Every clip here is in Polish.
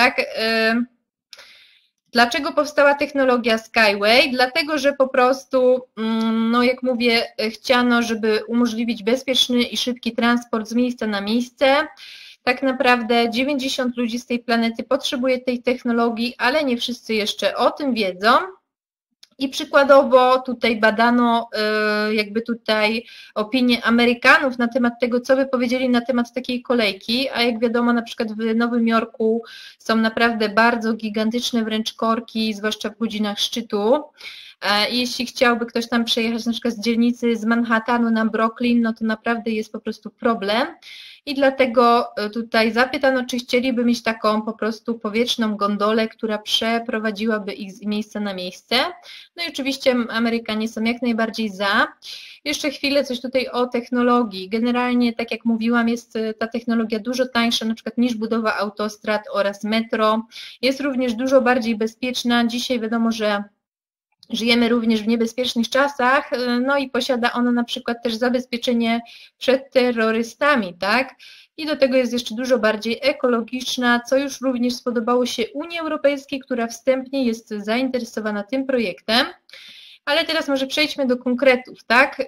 tak? Dlaczego powstała technologia Skyway? Dlatego, że po prostu, mm, no jak mówię, chciano, żeby umożliwić bezpieczny i szybki transport z miejsca na miejsce. Tak naprawdę 90 ludzi z tej planety potrzebuje tej technologii, ale nie wszyscy jeszcze o tym wiedzą. I przykładowo tutaj badano y, jakby tutaj opinie Amerykanów na temat tego, co by powiedzieli na temat takiej kolejki, a jak wiadomo na przykład w Nowym Jorku są naprawdę bardzo gigantyczne wręcz korki, zwłaszcza w godzinach szczytu. E, jeśli chciałby ktoś tam przejechać na przykład z dzielnicy z Manhattanu na Brooklyn, no to naprawdę jest po prostu problem i dlatego e, tutaj zapytano, czy chcieliby mieć taką po prostu powietrzną gondolę, która przeprowadziłaby ich z miejsca na miejsce. No i oczywiście Amerykanie są jak najbardziej za. Jeszcze chwilę coś tutaj o technologii. Generalnie, tak jak mówiłam, jest e, ta technologia dużo tańsza, na przykład niż budowa autostrad oraz metro. Jest również dużo bardziej bezpieczna. Dzisiaj wiadomo, że Żyjemy również w niebezpiecznych czasach, y, no i posiada ono na przykład też zabezpieczenie przed terrorystami, tak? I do tego jest jeszcze dużo bardziej ekologiczna, co już również spodobało się Unii Europejskiej, która wstępnie jest zainteresowana tym projektem. Ale teraz może przejdźmy do konkretów, tak? Y,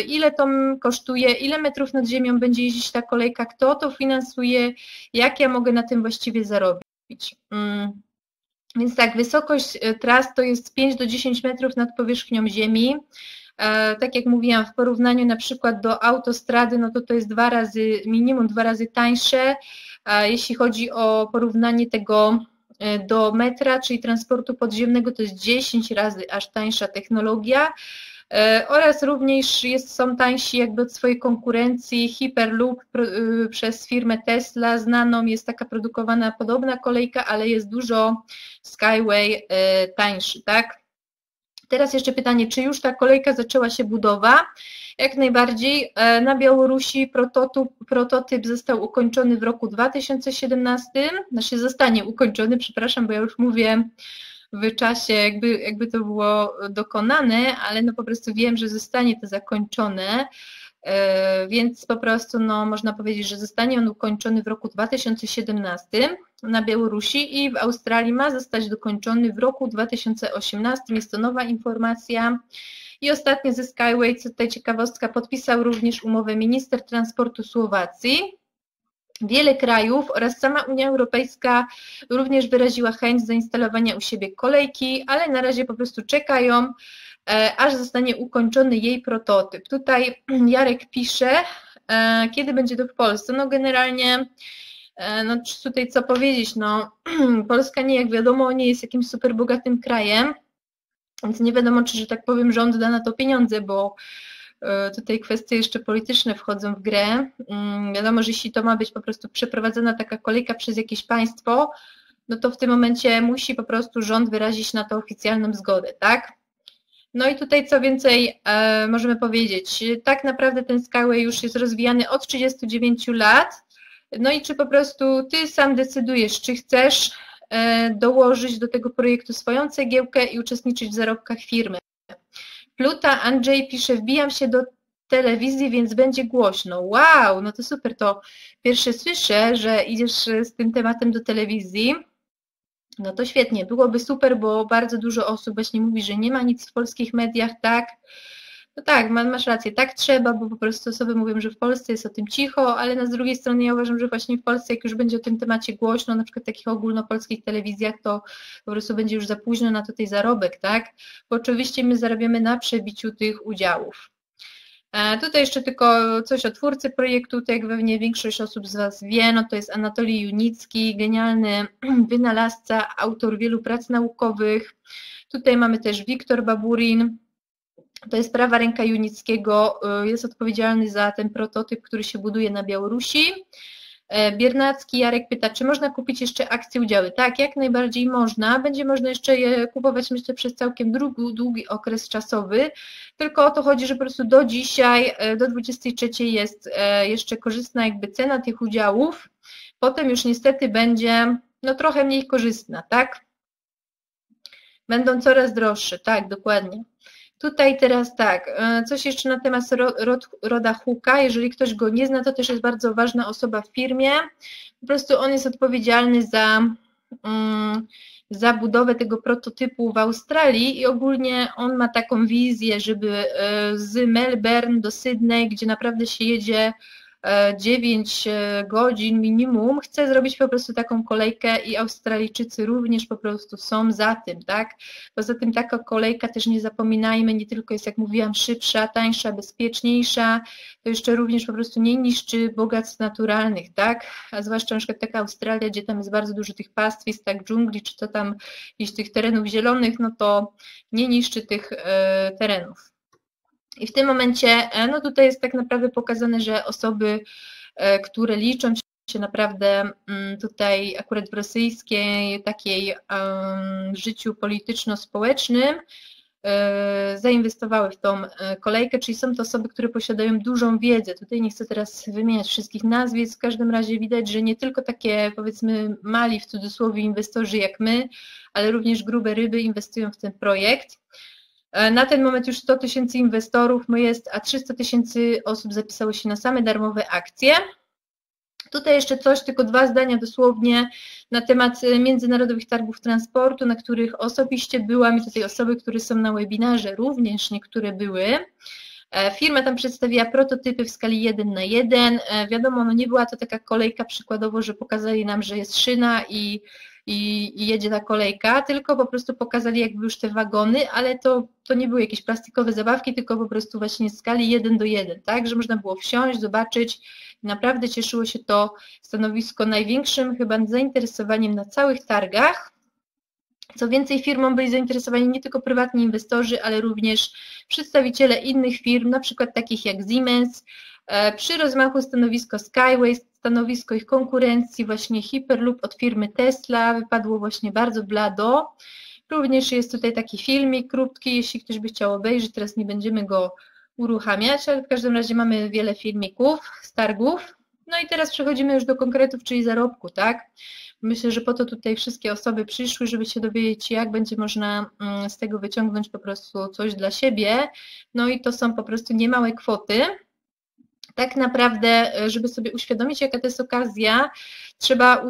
ile to kosztuje, ile metrów nad ziemią będzie jeździć ta kolejka, kto to finansuje, jak ja mogę na tym właściwie zarobić? Mm. Więc tak, wysokość e, tras to jest 5 do 10 metrów nad powierzchnią ziemi. E, tak jak mówiłam, w porównaniu na przykład do autostrady, no to to jest dwa razy, minimum dwa razy tańsze. Jeśli chodzi o porównanie tego e, do metra, czyli transportu podziemnego, to jest 10 razy aż tańsza technologia. E, oraz również jest, są tańsi jakby od swojej konkurencji. Hyperloop y, przez firmę Tesla znaną jest taka produkowana podobna kolejka, ale jest dużo Skyway e, tańszy, tak? Teraz jeszcze pytanie, czy już ta kolejka zaczęła się budowa? Jak najbardziej. E, na Białorusi prototyp, prototyp został ukończony w roku 2017, znaczy zostanie ukończony, przepraszam, bo ja już mówię w czasie, jakby, jakby to było dokonane, ale no po prostu wiem, że zostanie to zakończone, e, więc po prostu no, można powiedzieć, że zostanie on ukończony w roku 2017 na Białorusi i w Australii ma zostać dokończony w roku 2018. Jest to nowa informacja. I ostatnio ze Skyway, co tutaj ciekawostka, podpisał również umowę minister transportu Słowacji Wiele krajów oraz sama Unia Europejska również wyraziła chęć zainstalowania u siebie kolejki, ale na razie po prostu czekają, e, aż zostanie ukończony jej prototyp. Tutaj Jarek pisze, e, kiedy będzie to w Polsce. No generalnie, e, no tutaj co powiedzieć, no Polska nie, jak wiadomo, nie jest jakimś super bogatym krajem, więc nie wiadomo, czy, że tak powiem, rząd da na to pieniądze, bo tutaj kwestie jeszcze polityczne wchodzą w grę. Mm, wiadomo, że jeśli to ma być po prostu przeprowadzona taka kolejka przez jakieś państwo, no to w tym momencie musi po prostu rząd wyrazić na to oficjalną zgodę, tak? No i tutaj co więcej e, możemy powiedzieć, tak naprawdę ten Skyway już jest rozwijany od 39 lat, no i czy po prostu ty sam decydujesz, czy chcesz e, dołożyć do tego projektu swoją cegiełkę i uczestniczyć w zarobkach firmy. Pluta Andrzej pisze, wbijam się do telewizji, więc będzie głośno. Wow, no to super, to pierwsze słyszę, że idziesz z tym tematem do telewizji. No to świetnie, byłoby super, bo bardzo dużo osób właśnie mówi, że nie ma nic w polskich mediach, tak? No tak, masz rację, tak trzeba, bo po prostu osoby mówią, że w Polsce jest o tym cicho, ale na z drugiej strony ja uważam, że właśnie w Polsce, jak już będzie o tym temacie głośno, na przykład w takich ogólnopolskich telewizjach, to po prostu będzie już za późno na tutaj zarobek, tak? Bo oczywiście my zarabiamy na przebiciu tych udziałów. E, tutaj jeszcze tylko coś o twórcy projektu, tak jak pewnie większość osób z Was wie, no to jest Anatolij Junicki, genialny wynalazca, autor wielu prac naukowych. Tutaj mamy też Wiktor Baburin, to jest prawa ręka Junickiego, y, jest odpowiedzialny za ten prototyp, który się buduje na Białorusi. E, Biernacki Jarek pyta, czy można kupić jeszcze akcje udziały? Tak, jak najbardziej można. Będzie można jeszcze je kupować, myślę, przez całkiem długi, długi okres czasowy. Tylko o to chodzi, że po prostu do dzisiaj, e, do 23 jest e, jeszcze korzystna jakby cena tych udziałów. Potem już niestety będzie no trochę mniej korzystna, tak? Będą coraz droższe, tak, dokładnie. Tutaj teraz tak, e, coś jeszcze na temat Roda Huka. Jeżeli ktoś go nie zna, to też jest bardzo ważna osoba w firmie. Po prostu on jest odpowiedzialny za mm, za budowę tego prototypu w Australii i ogólnie on ma taką wizję, żeby e, z Melbourne do Sydney, gdzie naprawdę się jedzie 9 e, godzin minimum, chce zrobić po prostu taką kolejkę i Australijczycy również po prostu są za tym, tak? Poza tym taka kolejka też nie zapominajmy, nie tylko jest, jak mówiłam, szybsza, tańsza, bezpieczniejsza, to jeszcze również po prostu nie niszczy bogactw naturalnych, tak? A zwłaszcza na przykład taka Australia, gdzie tam jest bardzo dużo tych pastwisk, tak, dżungli, czy to tam gdzieś tych terenów zielonych, no to nie niszczy tych e, terenów. I w tym momencie, e, no tutaj jest tak naprawdę pokazane, że osoby, e, które liczą się naprawdę mm, tutaj akurat w rosyjskiej takiej życiu polityczno-społecznym, e, zainwestowały w tą kolejkę, czyli są to osoby, które posiadają dużą wiedzę. Tutaj nie chcę teraz wymieniać wszystkich nazwisk, w każdym razie widać, że nie tylko takie powiedzmy mali w cudzysłowie inwestorzy jak my, ale również grube ryby inwestują w ten projekt. E, na ten moment już 100 tysięcy inwestorów jest, a 300 tysięcy osób zapisało się na same darmowe akcje. Tutaj jeszcze coś, tylko dwa zdania dosłownie na temat e, międzynarodowych targów transportu, na których osobiście byłam i tutaj osoby, które są na webinarze również niektóre były. E, firma tam przedstawiła prototypy w skali 1 na 1. Wiadomo, no nie była to taka kolejka przykładowo, że pokazali nam, że jest szyna i i, i, jedzie ta kolejka, tylko po prostu pokazali jakby już te wagony, ale to, to nie były jakieś plastikowe zabawki, tylko po prostu właśnie skali 1 do 1, tak, że można było wsiąść, zobaczyć. Naprawdę cieszyło się to stanowisko największym chyba zainteresowaniem na całych targach. Co więcej, firmą byli zainteresowani nie tylko prywatni inwestorzy, ale również przedstawiciele innych firm, na przykład takich jak Siemens. E, przy rozmachu stanowisko Skyway stanowisko ich konkurencji, właśnie Hyperloop od firmy Tesla wypadło właśnie bardzo blado. Również jest tutaj taki filmik krótki, jeśli ktoś by chciał obejrzeć, teraz nie będziemy go uruchamiać, ale w każdym razie mamy wiele filmików z targów. No i teraz przechodzimy już do konkretów, czyli zarobku, tak? Myślę, że po to tutaj wszystkie osoby przyszły, żeby się dowiedzieć, jak będzie można mm, z tego wyciągnąć po prostu coś dla siebie. No i to są po prostu niemałe kwoty tak naprawdę, e, żeby sobie uświadomić, jaka to jest okazja, trzeba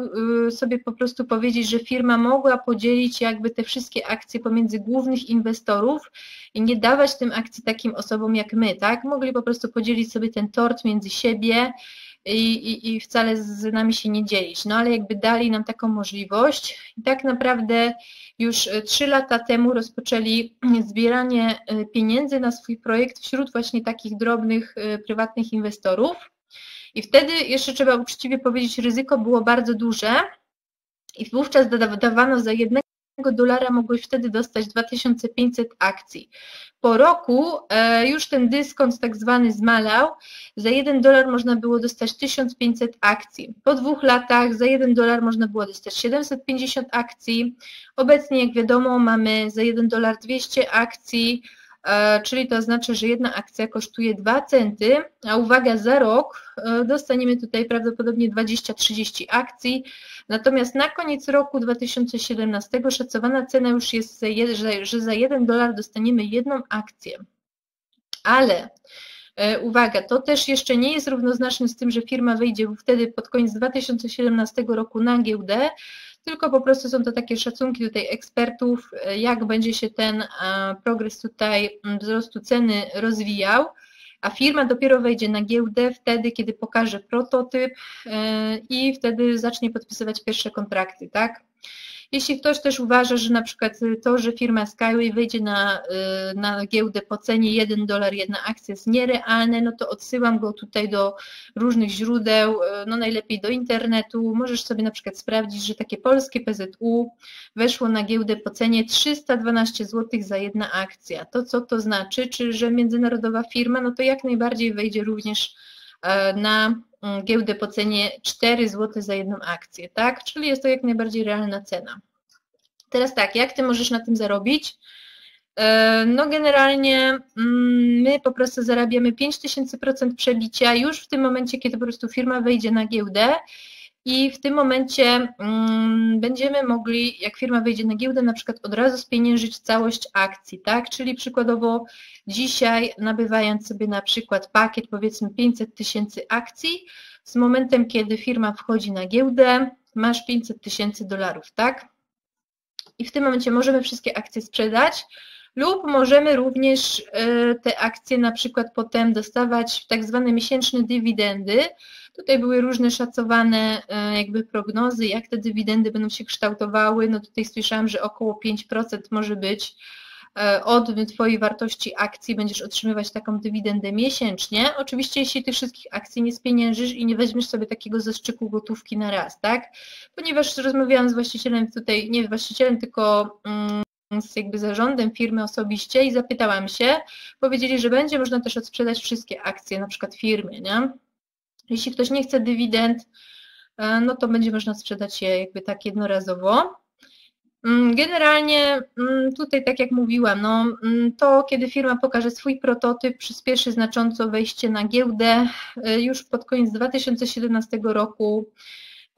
sobie po prostu powiedzieć, że firma mogła podzielić jakby te wszystkie akcje pomiędzy głównych inwestorów i nie dawać tym akcji takim osobom jak my, tak? Mogli po prostu podzielić sobie ten tort między siebie i, i, i wcale z nami się nie dzielić. No ale jakby dali nam taką możliwość i tak naprawdę już e, trzy lata temu rozpoczęli zbieranie e, pieniędzy na swój projekt wśród właśnie takich drobnych, e, prywatnych inwestorów. I wtedy jeszcze trzeba uczciwie powiedzieć, ryzyko było bardzo duże i wówczas dawano za jednego dolara mogłeś wtedy dostać 2500 akcji. Po roku e, już ten dyskont tak zwany zmalał. Za 1 dolar można było dostać 1500 akcji. Po dwóch latach za 1 dolar można było dostać 750 akcji. Obecnie, jak wiadomo, mamy za 1 dolar 200 akcji. E, czyli to oznacza, że jedna akcja kosztuje 2 centy, a uwaga, za rok e, dostaniemy tutaj prawdopodobnie 20-30 akcji, natomiast na koniec roku 2017 szacowana cena już jest, że za 1 dolar dostaniemy jedną akcję. Ale e, Uwaga, to też jeszcze nie jest równoznaczne z tym, że firma wyjdzie wtedy pod koniec 2017 roku na giełdę, tylko po prostu są to takie szacunki tutaj ekspertów, jak będzie się ten e, progres tutaj wzrostu ceny rozwijał, a firma dopiero wejdzie na giełdę wtedy, kiedy pokaże prototyp e, i wtedy zacznie podpisywać pierwsze kontrakty, tak? Jeśli ktoś też uważa, że na przykład to, że firma Skyway wyjdzie na, y, na giełdę po cenie 1 dolar, jedna akcja jest nierealne, no to odsyłam go tutaj do różnych źródeł, y, no najlepiej do internetu. Możesz sobie na przykład sprawdzić, że takie polskie PZU weszło na giełdę po cenie 312 zł za jedna akcja. To co to znaczy? Czy że międzynarodowa firma, no to jak najbardziej wejdzie również na Mm, giełdę po cenie 4 zł za jedną akcję, tak? Czyli jest to jak najbardziej realna cena. Teraz tak, jak Ty możesz na tym zarobić? E, no generalnie mm, my po prostu zarabiamy 5000% przebicia już w tym momencie, kiedy po prostu firma wejdzie na giełdę i w tym momencie mm, będziemy mogli, jak firma wejdzie na giełdę, na przykład od razu spieniężyć całość akcji, tak? Czyli przykładowo dzisiaj nabywając sobie na przykład pakiet powiedzmy 500 tysięcy akcji, z momentem, kiedy firma wchodzi na giełdę, masz 500 tysięcy dolarów, tak? I w tym momencie możemy wszystkie akcje sprzedać lub możemy również e, te akcje na przykład potem dostawać w tak zwane miesięczne dywidendy. Tutaj były różne szacowane e, jakby prognozy, jak te dywidendy będą się kształtowały. No tutaj słyszałam, że około 5% może być e, od Twojej wartości akcji będziesz otrzymywać taką dywidendę miesięcznie. Oczywiście, jeśli tych wszystkich akcji nie spieniężysz i nie weźmiesz sobie takiego zastrzyku gotówki na raz, tak? Ponieważ rozmawiałam z właścicielem tutaj, nie właścicielem, tylko mm, z jakby zarządem firmy osobiście i zapytałam się, powiedzieli, że będzie można też odsprzedać wszystkie akcje, na przykład firmy, nie? Jeśli ktoś nie chce dywidend, e, no to będzie można sprzedać je jakby tak jednorazowo. Mm, generalnie mm, tutaj, tak jak mówiłam, no, mm, to kiedy firma pokaże swój prototyp, przyspieszy znacząco wejście na giełdę. E, już pod koniec 2017 roku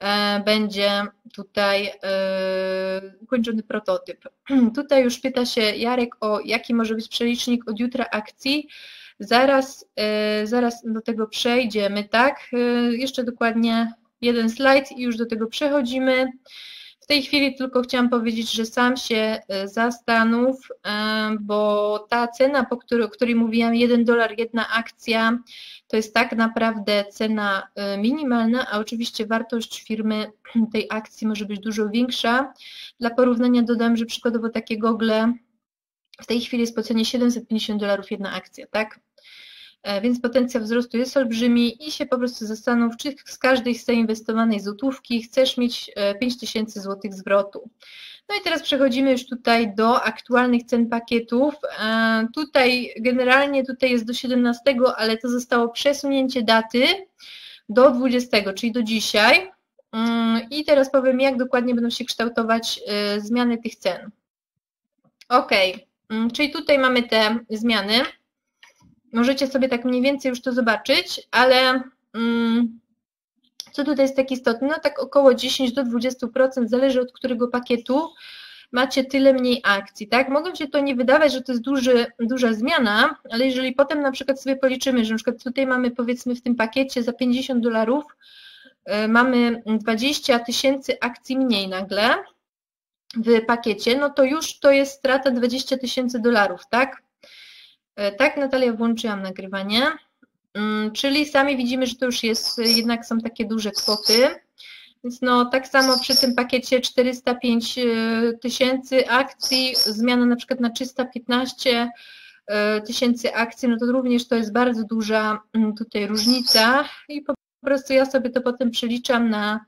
E, będzie tutaj e, ukończony prototyp. Tutaj już pyta się Jarek o jaki może być przelicznik od jutra akcji. Zaraz, e, zaraz do tego przejdziemy, tak? Jeszcze dokładnie jeden slajd i już do tego przechodzimy. Tej chwili tylko chciałam powiedzieć, że sam się zastanów, bo ta cena, po której, o której mówiłam, 1 dolar, jedna akcja, to jest tak naprawdę cena y, minimalna, a oczywiście wartość firmy tej akcji może być dużo większa. Dla porównania dodam, że przykładowo takie gogle w tej chwili jest po cenie 750 dolarów jedna akcja, tak? E, więc potencjał wzrostu jest olbrzymi i się po prostu zastanów, czy z każdej z zainwestowanej złotówki chcesz mieć 5000 e, zł zwrotu. No i teraz przechodzimy już tutaj do aktualnych cen pakietów. E, tutaj generalnie tutaj jest do 17, ale to zostało przesunięcie daty do 20, czyli do dzisiaj. Mm, I teraz powiem, jak dokładnie będą się kształtować zmiany tych cen. Ok, mm, czyli tutaj mamy te zmiany. Możecie sobie tak mniej więcej już to zobaczyć, ale mm, co tutaj jest tak istotne? No tak około 10 do 20%, zależy od którego pakietu macie tyle mniej akcji, tak? Mogą się to nie wydawać, że to jest duży, duża zmiana, ale jeżeli potem na przykład sobie policzymy, że na przykład tutaj mamy powiedzmy w tym pakiecie za 50 dolarów y, mamy 20 tysięcy akcji mniej nagle w pakiecie, no to już to jest strata 20 tysięcy dolarów, tak? Y, tak, Natalia, włączyłam nagrywanie. Mm, czyli sami widzimy, że to już jest, jednak są takie duże kwoty. Więc no tak samo przy tym pakiecie 405 e, tysięcy akcji, zmiana na przykład na 315 e, tysięcy akcji, no to również to jest bardzo duża mm, tutaj różnica i po prostu ja sobie to potem przeliczam na, e,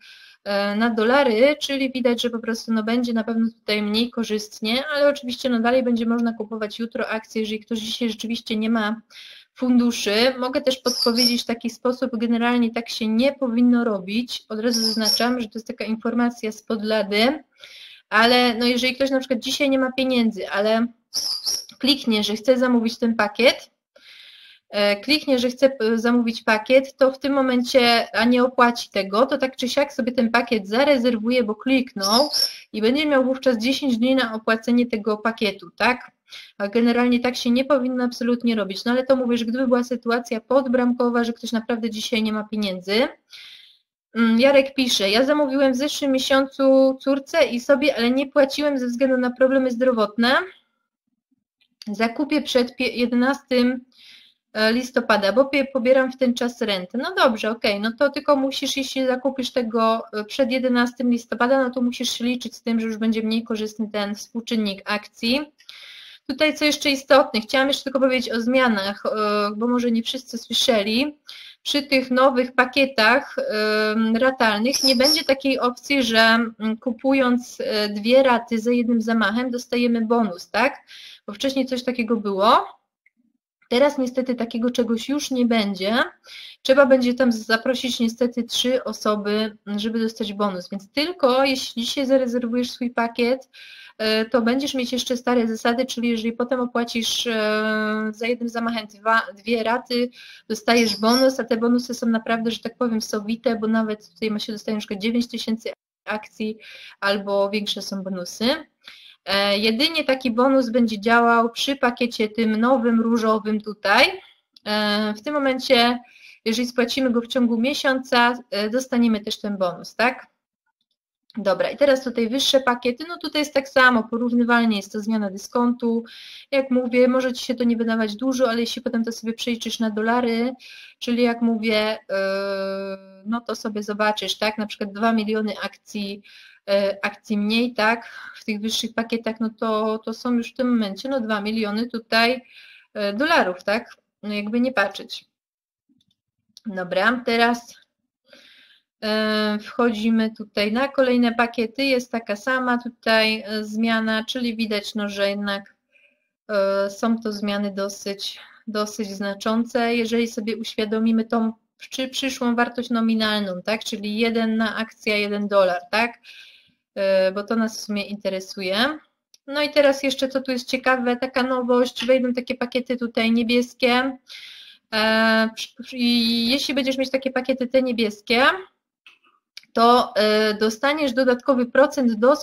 na dolary, czyli widać, że po prostu no będzie na pewno tutaj mniej korzystnie, ale oczywiście no dalej będzie można kupować jutro akcje, jeżeli ktoś dzisiaj rzeczywiście nie ma funduszy. Mogę też podpowiedzieć w taki sposób, generalnie tak się nie powinno robić. Od razu zaznaczam, że to jest taka informacja z podlady, ale no jeżeli ktoś na przykład dzisiaj nie ma pieniędzy, ale kliknie, że chce zamówić ten pakiet, e, kliknie, że chce zamówić pakiet, to w tym momencie, a nie opłaci tego, to tak czy siak sobie ten pakiet zarezerwuje, bo kliknął i będzie miał wówczas 10 dni na opłacenie tego pakietu, tak? A generalnie tak się nie powinno absolutnie robić. No ale to mówię, że gdyby była sytuacja podbramkowa, że ktoś naprawdę dzisiaj nie ma pieniędzy, mm, Jarek pisze, ja zamówiłem w zeszłym miesiącu córce i sobie, ale nie płaciłem ze względu na problemy zdrowotne. Zakupię przed 11 e, listopada, bo pobieram w ten czas rentę. No dobrze, okej, okay. no to tylko musisz, jeśli zakupisz tego e, przed 11 listopada, no to musisz się liczyć z tym, że już będzie mniej korzystny ten współczynnik akcji. Tutaj co jeszcze istotne, chciałam jeszcze tylko powiedzieć o zmianach, e, bo może nie wszyscy słyszeli. Przy tych nowych pakietach ratalnych nie będzie takiej opcji, że kupując e, dwie raty za jednym zamachem dostajemy bonus, tak? Bo wcześniej coś takiego było. Teraz niestety takiego czegoś już nie będzie. Trzeba będzie tam zaprosić niestety trzy osoby, żeby dostać bonus. Więc tylko jeśli dzisiaj zarezerwujesz swój pakiet, E, to będziesz mieć jeszcze stare zasady, czyli jeżeli potem opłacisz e, za jednym zamachem dwa, dwie raty, dostajesz bonus, a te bonusy są naprawdę, że tak powiem, sowite, bo nawet tutaj ma się dostaje na przykład 9 tysięcy akcji albo większe są bonusy. E, jedynie taki bonus będzie działał przy pakiecie tym nowym, różowym tutaj. W tym momencie, jeżeli spłacimy go w ciągu miesiąca, dostaniemy też ten bonus, tak? Dobra, i teraz tutaj wyższe pakiety, no tutaj jest tak samo, porównywalnie jest to zmiana dyskontu. Jak mówię, może Ci się to nie wydawać dużo, ale jeśli potem to sobie przejrzysz na dolary, czyli jak mówię, no to sobie zobaczysz, tak, na przykład 2 miliony akcji, akcji mniej, tak, w tych wyższych pakietach, no to, to są już w tym momencie, no 2 miliony tutaj yy, dolarów, tak, no jakby nie patrzeć. Dobra, teraz E, wchodzimy tutaj na kolejne pakiety, jest taka sama tutaj e, zmiana, czyli widać, no, że jednak e, są to zmiany dosyć, dosyć znaczące. Jeżeli sobie uświadomimy tą przyszłą wartość nominalną, tak, czyli 1 na akcja 1 dolar, tak, bo to nas w sumie interesuje. No i teraz jeszcze co tu jest ciekawe, taka nowość, wejdą takie pakiety tutaj niebieskie i jeśli będziesz mieć takie pakiety te niebieskie, to e, dostaniesz dodatkowy procent do,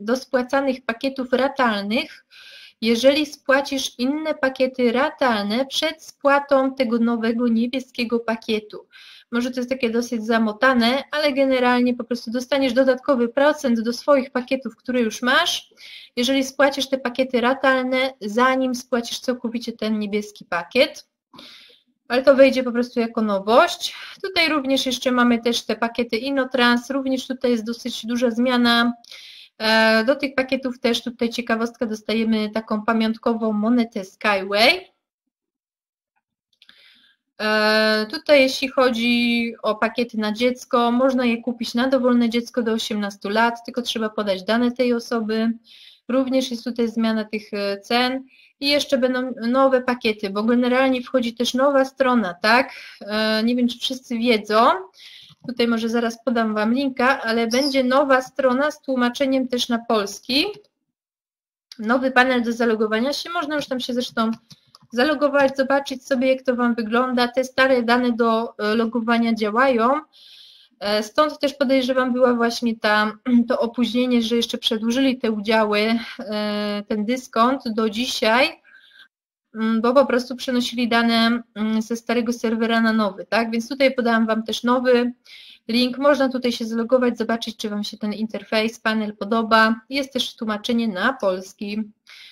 do spłacanych pakietów ratalnych, jeżeli spłacisz inne pakiety ratalne przed spłatą tego nowego niebieskiego pakietu. Może to jest takie dosyć zamotane, ale generalnie po prostu dostaniesz dodatkowy procent do swoich pakietów, które już masz, jeżeli spłacisz te pakiety ratalne, zanim spłacisz całkowicie ten niebieski pakiet ale to wejdzie po prostu jako nowość. Tutaj również jeszcze mamy też te pakiety InnoTrans, również tutaj jest dosyć duża zmiana. E, do tych pakietów też tutaj ciekawostka dostajemy taką pamiątkową monetę Skyway. E, tutaj jeśli chodzi o pakiety na dziecko, można je kupić na dowolne dziecko do 18 lat, tylko trzeba podać dane tej osoby. Również jest tutaj zmiana tych e, cen i jeszcze będą nowe pakiety, bo generalnie wchodzi też nowa strona, tak? E, nie wiem, czy wszyscy wiedzą, tutaj może zaraz podam Wam linka, ale będzie nowa strona z tłumaczeniem też na polski. Nowy panel do zalogowania się, można już tam się zresztą zalogować, zobaczyć sobie, jak to Wam wygląda. Te stare dane do e, logowania działają. E, stąd też podejrzewam była właśnie ta, to opóźnienie, że jeszcze przedłużyli te udziały, e, ten dyskont do dzisiaj, mm, bo po prostu przenosili dane mm, ze starego serwera na nowy, tak? Więc tutaj podałam Wam też nowy link. Można tutaj się zlogować, zobaczyć, czy Wam się ten interfejs, panel podoba. Jest też tłumaczenie na polski.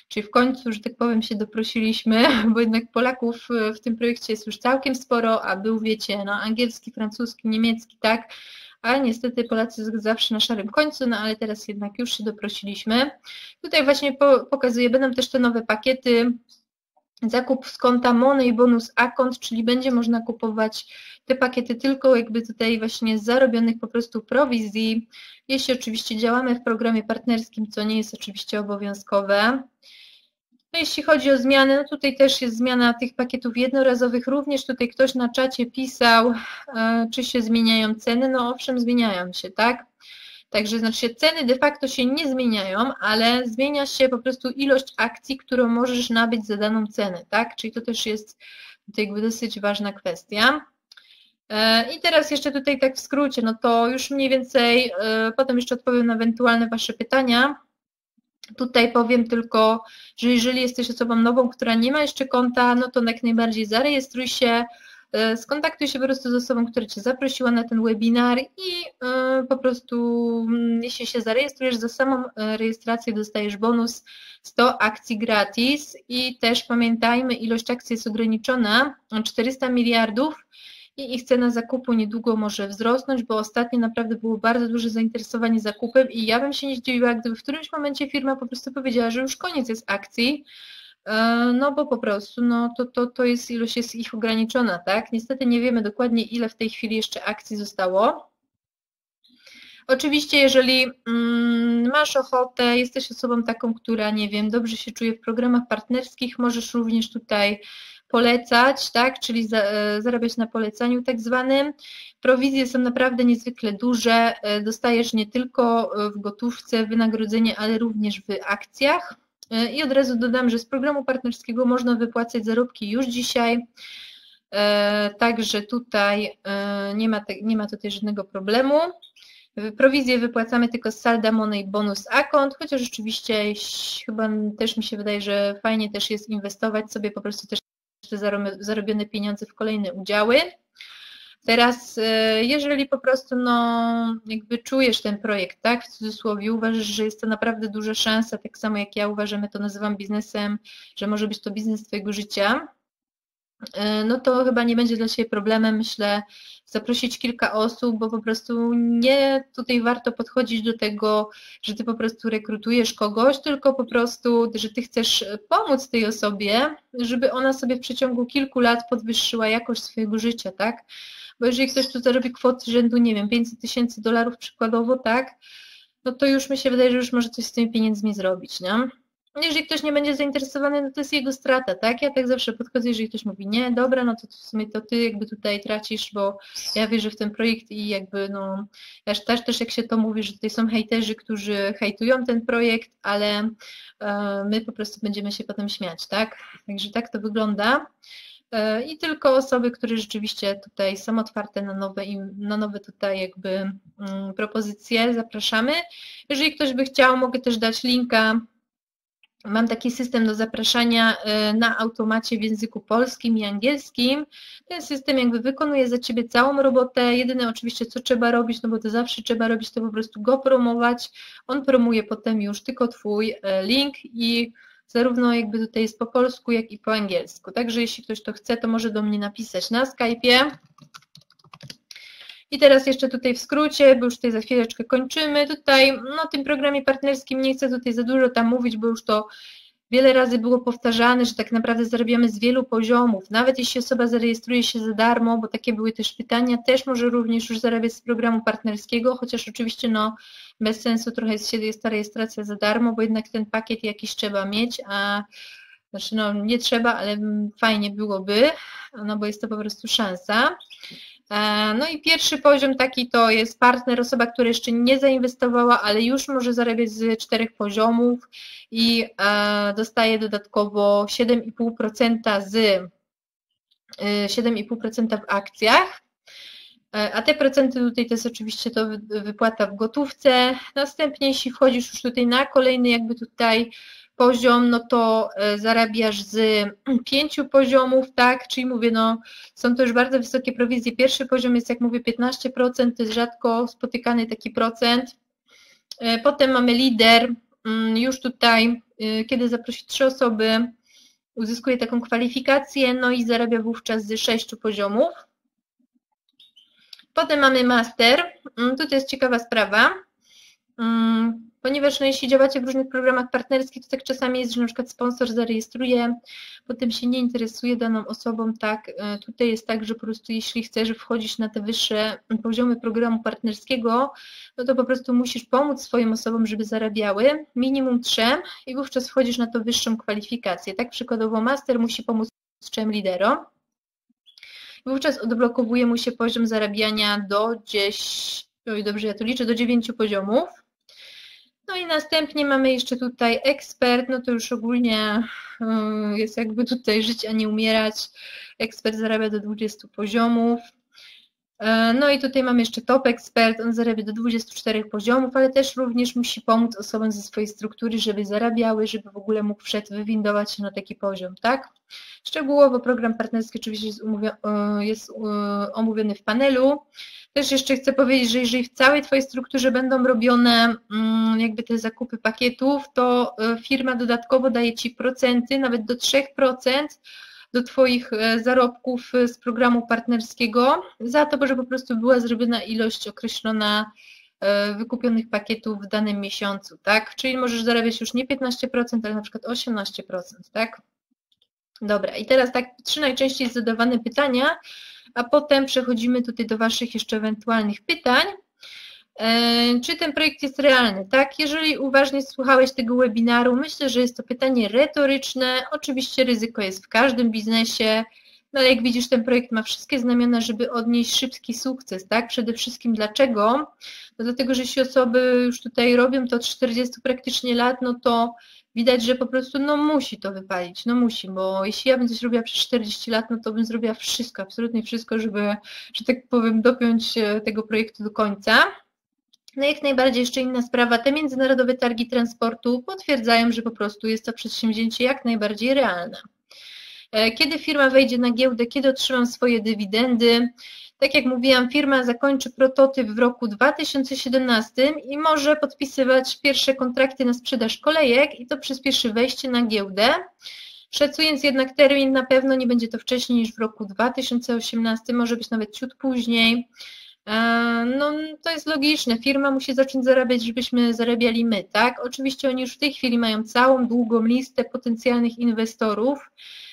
Czyli w końcu, że tak powiem, się doprosiliśmy, bo jednak Polaków w tym projekcie jest już całkiem sporo, a był, wiecie, no, angielski, francuski, niemiecki, tak, ale niestety Polacy zawsze na szarym końcu, no ale teraz jednak już się doprosiliśmy. Tutaj właśnie po, pokazuję, będą też te nowe pakiety, zakup z konta Money bonus Account, czyli będzie można kupować te pakiety tylko jakby tutaj właśnie z zarobionych po prostu prowizji, jeśli oczywiście działamy w programie partnerskim, co nie jest oczywiście obowiązkowe. No jeśli chodzi o zmiany, no tutaj też jest zmiana tych pakietów jednorazowych. Również tutaj ktoś na czacie pisał, e, czy się zmieniają ceny. No owszem, zmieniają się, tak? Także znaczy ceny de facto się nie zmieniają, ale zmienia się po prostu ilość akcji, którą możesz nabyć za daną cenę, tak? Czyli to też jest tutaj dosyć ważna kwestia. E, I teraz jeszcze tutaj tak w skrócie, no to już mniej więcej, e, potem jeszcze odpowiem na ewentualne Wasze pytania. Tutaj powiem tylko, że jeżeli jesteś osobą nową, która nie ma jeszcze konta, no to jak najbardziej zarejestruj się, skontaktuj się po prostu z osobą, która Cię zaprosiła na ten webinar i po prostu mm, jeśli się zarejestrujesz, za samą rejestrację dostajesz bonus 100 akcji gratis i też pamiętajmy, ilość akcji jest ograniczona, 400 miliardów, i ich cena zakupu niedługo może wzrosnąć, bo ostatnio naprawdę było bardzo duże zainteresowanie zakupem i ja bym się nie zdziwiła, gdyby w którymś momencie firma po prostu powiedziała, że już koniec jest akcji, no bo po prostu no, to, to, to jest ilość jest ich ograniczona, tak? Niestety nie wiemy dokładnie, ile w tej chwili jeszcze akcji zostało. Oczywiście, jeżeli mm, masz ochotę, jesteś osobą taką, która, nie wiem, dobrze się czuje w programach partnerskich, możesz również tutaj polecać, tak, czyli za, e, zarabiać na polecaniu tak zwanym. Prowizje są naprawdę niezwykle duże, e, dostajesz nie tylko w gotówce wynagrodzenie, ale również w akcjach. E, I od razu dodam, że z programu partnerskiego można wypłacać zarobki już dzisiaj, także tutaj nie ma, nie ma tutaj żadnego problemu. Prowizję wypłacamy tylko z salda money bonus account, chociaż rzeczywiście chyba też mi się wydaje, że fajnie też jest inwestować sobie po prostu też te zarobione pieniądze w kolejne udziały. Teraz, e, jeżeli po prostu no, jakby czujesz ten projekt, tak, w cudzysłowie, uważasz, że jest to naprawdę duża szansa, tak samo jak ja uważam, ja to nazywam biznesem, że może być to biznes Twojego życia, E, no to chyba nie będzie dla Ciebie problemem, myślę, zaprosić kilka osób, bo po prostu nie tutaj warto podchodzić do tego, że Ty po prostu rekrutujesz kogoś, tylko po prostu, że Ty chcesz pomóc tej osobie, żeby ona sobie w przeciągu kilku lat podwyższyła jakość swojego życia, tak? Bo jeżeli ktoś tu zarobi kwotę rzędu, nie wiem, 500 tysięcy dolarów przykładowo, tak? No to już mi się wydaje, że już może coś z tymi pieniędzmi zrobić, nie? jeżeli ktoś nie będzie zainteresowany, no to jest jego strata, tak? Ja tak zawsze podchodzę, jeżeli ktoś mówi nie, dobra, no to w sumie to ty jakby tutaj tracisz, bo ja wierzę w ten projekt i jakby no, też, też jak się to mówi, że tutaj są hejterzy, którzy hejtują ten projekt, ale e, my po prostu będziemy się potem śmiać, tak? Także tak to wygląda. E, I tylko osoby, które rzeczywiście tutaj są otwarte na nowe, na nowe tutaj jakby mm, propozycje, zapraszamy. Jeżeli ktoś by chciał, mogę też dać linka Mam taki system do zapraszania y, na automacie w języku polskim i angielskim. Ten system jakby wykonuje za Ciebie całą robotę. Jedyne oczywiście, co trzeba robić, no bo to zawsze trzeba robić, to po prostu go promować. On promuje potem już tylko Twój y, link i zarówno jakby tutaj jest po polsku, jak i po angielsku. Także jeśli ktoś to chce, to może do mnie napisać na Skype'ie. I teraz jeszcze tutaj w skrócie, bo już tutaj za chwileczkę kończymy. Tutaj no tym programie partnerskim nie chcę tutaj za dużo tam mówić, bo już to wiele razy było powtarzane, że tak naprawdę zarabiamy z wielu poziomów. Nawet jeśli osoba zarejestruje się za darmo, bo takie były też pytania, też może również już zarabiać z programu partnerskiego, chociaż oczywiście no bez sensu trochę jest, jest ta rejestracja za darmo, bo jednak ten pakiet jakiś trzeba mieć, a znaczy no nie trzeba, ale fajnie byłoby, no bo jest to po prostu szansa. E, no i pierwszy poziom taki to jest partner, osoba, która jeszcze nie zainwestowała, ale już może zarabiać z czterech poziomów i e, dostaje dodatkowo 7,5% z 7,5% e, w akcjach. A te procenty tutaj to jest oczywiście to wypłata w gotówce. Następnie jeśli wchodzisz już tutaj na kolejny jakby tutaj poziom, no to e, zarabiasz z pięciu poziomów, tak, czyli mówię, no są to już bardzo wysokie prowizje. Pierwszy poziom jest, jak mówię, 15%, to jest rzadko spotykany taki procent. E, potem mamy lider, mm, już tutaj, e, kiedy zaprosi trzy osoby, uzyskuje taką kwalifikację, no i zarabia wówczas z sześciu poziomów. Potem mamy master, mm, tutaj jest ciekawa sprawa. Mm, ponieważ no, jeśli działacie w różnych programach partnerskich, to tak czasami jest, że na przykład sponsor zarejestruje, potem się nie interesuje daną osobą, tak, e, tutaj jest tak, że po prostu jeśli chcesz wchodzić na te wyższe poziomy programu partnerskiego, no to po prostu musisz pomóc swoim osobom, żeby zarabiały minimum trzem i wówczas wchodzisz na to wyższą kwalifikację, tak, przykładowo master musi pomóc trzem lidero, wówczas odblokowuje mu się poziom zarabiania do 10, oj dobrze ja to liczę, do 9 poziomów, no i następnie mamy jeszcze tutaj ekspert, no to już ogólnie y, jest jakby tutaj żyć, a nie umierać. Ekspert zarabia do 20 poziomów. E, no i tutaj mamy jeszcze top ekspert, on zarabia do 24 poziomów, ale też również musi pomóc osobom ze swojej struktury, żeby zarabiały, żeby w ogóle mógł wszedł wywindować się na taki poziom, tak? Szczegółowo program partnerski oczywiście jest, e, jest e, omówiony w panelu. Też jeszcze chcę powiedzieć, że jeżeli w całej Twojej strukturze będą robione mm, jakby te zakupy pakietów, to firma dodatkowo daje Ci procenty, nawet do 3% do Twoich e, zarobków e, z programu partnerskiego za to, że po prostu była zrobiona ilość określona e, wykupionych pakietów w danym miesiącu, tak? Czyli możesz zarabiać już nie 15%, ale na przykład 18%, tak? Dobra, i teraz tak trzy najczęściej zadawane pytania, a potem przechodzimy tutaj do Waszych jeszcze ewentualnych pytań. E, czy ten projekt jest realny? Tak, jeżeli uważnie słuchałeś tego webinaru, myślę, że jest to pytanie retoryczne. Oczywiście ryzyko jest w każdym biznesie, no ale jak widzisz, ten projekt ma wszystkie znamiona, żeby odnieść szybki sukces, tak? Przede wszystkim dlaczego? No dlatego, że jeśli osoby już tutaj robią to od 40 praktycznie lat, no to widać, że po prostu no musi to wypalić, no musi, bo jeśli ja bym coś robiła przez 40 lat, no to bym zrobiła wszystko, absolutnie wszystko, żeby, że tak powiem, dopiąć e, tego projektu do końca. No jak najbardziej jeszcze inna sprawa, te międzynarodowe targi transportu potwierdzają, że po prostu jest to przedsięwzięcie jak najbardziej realne. E, kiedy firma wejdzie na giełdę, kiedy otrzymam swoje dywidendy, Tak jak mówiłam, firma zakończy prototyp w roku 2017 i może podpisywać pierwsze kontrakty na sprzedaż kolejek i to przyspieszy wejście na giełdę. Szacując jednak termin, na pewno nie będzie to wcześniej niż w roku 2018, może być nawet ciut później. E, no, to jest logiczne. Firma musi zacząć zarabiać, żebyśmy zarabiali my, tak? Oczywiście oni już w tej chwili mają całą długą listę potencjalnych inwestorów,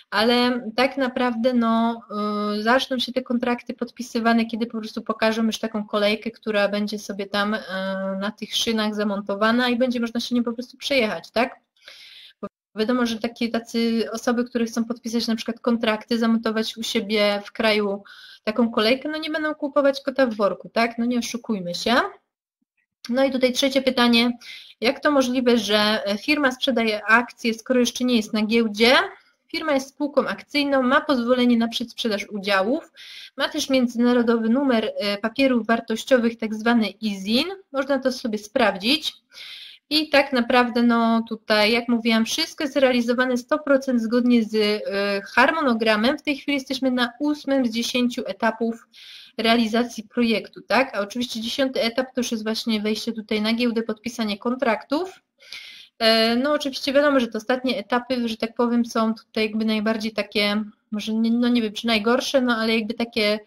ale tak naprawdę no, y, zaczną się te kontrakty podpisywane, kiedy po prostu pokażą już taką kolejkę, która będzie sobie tam y, na tych szynach zamontowana i będzie można się nie po prostu przejechać, tak? Bo wiadomo, że takie tacy osoby, które chcą podpisać na przykład kontrakty, zamontować u siebie w kraju taką kolejkę, no nie będą kupować kota w worku, tak? No nie oszukujmy się. No i tutaj trzecie pytanie, jak to możliwe, że firma sprzedaje akcje, skoro jeszcze nie jest na giełdzie, Firma jest spółką akcyjną, ma pozwolenie na przedsprzedaż udziałów, ma też międzynarodowy numer e, papierów wartościowych, tak zwany ISIN, można to sobie sprawdzić. I tak naprawdę, no tutaj, jak mówiłam, wszystko jest realizowane 100% zgodnie z e, harmonogramem. W tej chwili jesteśmy na ósmym z dziesięciu etapów realizacji projektu, tak? A oczywiście dziesiąty etap to już jest właśnie wejście tutaj na giełdę, podpisanie kontraktów. E, no oczywiście wiadomo, że te ostatnie etapy, że tak powiem, są tutaj jakby najbardziej takie, może nie, no nie wiem, czy najgorsze, no ale jakby takie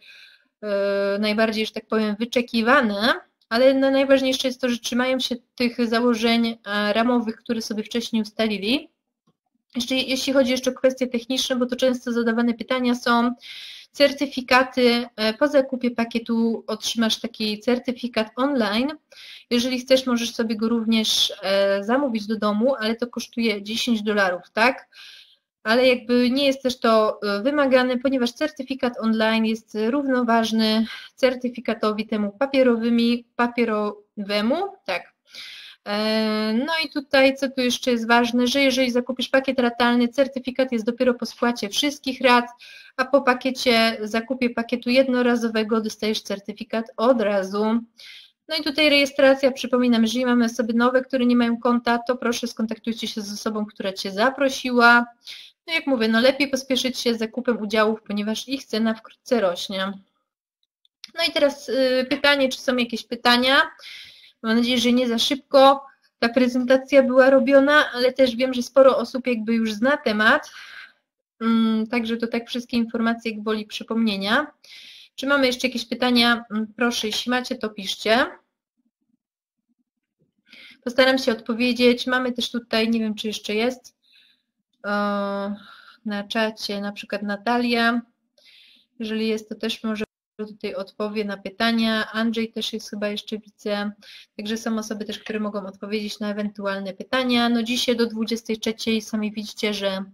e, najbardziej, że tak powiem, wyczekiwane, ale no najważniejsze jest to, że trzymają się tych założeń e, ramowych, które sobie wcześniej ustalili. Jeszcze, jeśli chodzi jeszcze o kwestie techniczne, bo to często zadawane pytania są, certyfikaty. Po zakupie pakietu otrzymasz taki certyfikat online. Jeżeli chcesz, możesz sobie go również e, zamówić do domu, ale to kosztuje 10 dolarów, tak? Ale jakby nie jest też to e, wymagane, ponieważ certyfikat online jest równoważny certyfikatowi temu papierowymi, papierowemu, tak. E, no i tutaj, co tu jeszcze jest ważne, że jeżeli zakupisz pakiet ratalny, certyfikat jest dopiero po spłacie wszystkich rat, a po pakiecie, zakupie pakietu jednorazowego dostajesz certyfikat od razu. No i tutaj rejestracja, przypominam, jeżeli mamy osoby nowe, które nie mają konta, to proszę skontaktujcie się z osobą, która Cię zaprosiła. No jak mówię, no lepiej pospieszyć się z zakupem udziałów, ponieważ ich cena wkrótce rośnie. No i teraz y, pytanie, czy są jakieś pytania? Mam nadzieję, że nie za szybko ta prezentacja była robiona, ale też wiem, że sporo osób jakby już zna temat, mm, także to tak wszystkie informacje jak woli przypomnienia. Czy mamy jeszcze jakieś pytania? Mm, proszę, jeśli macie, to piszcie. Postaram się odpowiedzieć. Mamy też tutaj, nie wiem, czy jeszcze jest na czacie, na przykład Natalia. Jeżeli jest, to też może tutaj odpowie na pytania. Andrzej też jest chyba jeszcze widzę. Także są osoby też, które mogą odpowiedzieć na ewentualne pytania. No dzisiaj do 23 sami widzicie, że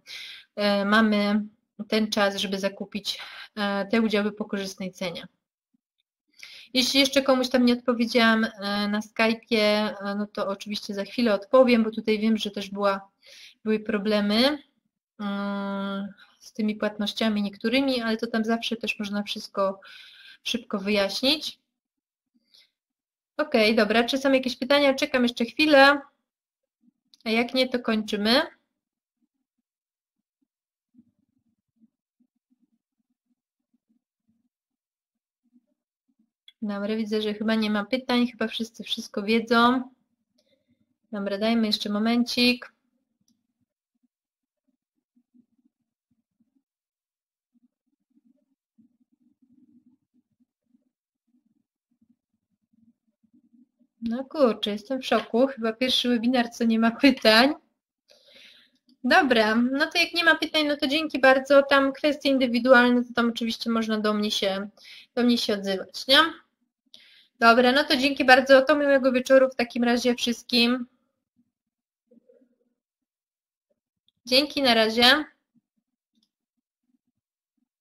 e, mamy ten czas, żeby zakupić e, te udziały po korzystnej cenie. Jeśli jeszcze komuś tam nie odpowiedziałam e, na Skype'ie, no to oczywiście za chwilę odpowiem, bo tutaj wiem, że też była, były problemy z tymi płatnościami niektórymi, ale to tam zawsze też można wszystko szybko wyjaśnić. Ok, dobra, czy są jakieś pytania? Czekam jeszcze chwilę, a jak nie, to kończymy. Dobra, widzę, że chyba nie ma pytań, chyba wszyscy wszystko wiedzą. Dobra, dajmy jeszcze momencik. No kurczę, jestem w szoku. Chyba pierwszy webinar, co nie ma pytań. Dobra, no to jak nie ma pytań, no to dzięki bardzo. Tam kwestie indywidualne, to tam oczywiście można do mnie się, do mnie się odzywać, nie? Dobra, no to dzięki bardzo. To miłego wieczoru w takim razie wszystkim. Dzięki, na razie.